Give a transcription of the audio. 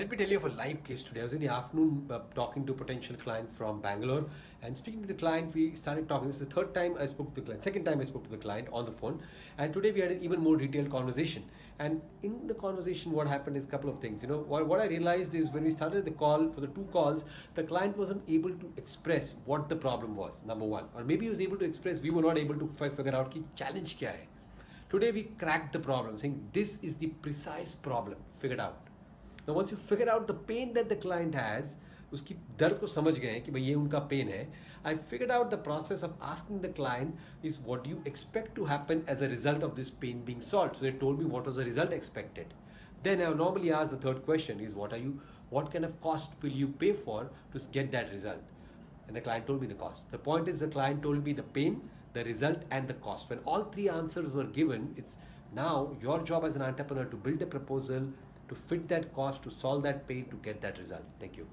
Let me tell you of a live case today. I was in the afternoon uh, talking to a potential client from Bangalore and speaking to the client, we started talking. This is the third time I spoke to the client, second time I spoke to the client on the phone. And today we had an even more detailed conversation. And in the conversation, what happened is a couple of things. You know, what, what I realized is when we started the call for the two calls, the client wasn't able to express what the problem was, number one. Or maybe he was able to express, we were not able to figure out the challenge kya hai. Today we cracked the problem, saying this is the precise problem figured out. Now once you figure out the pain that the client has, उसकी दर्द को समझ गए हैं कि भाई ये उनका पेन है I figured out the process of asking the client is what you expect to happen as a result of this pen being solve so they told me what was the result expected then I normally ask the third question is what are you what kind of cost will you pay for to get that result and the client told me the cost the point is the client told me the pain the result and the cost when all three answers were given it's now your job as an entrepreneur to build a proposal to fit that cost to solve that pain to get that result. Thank you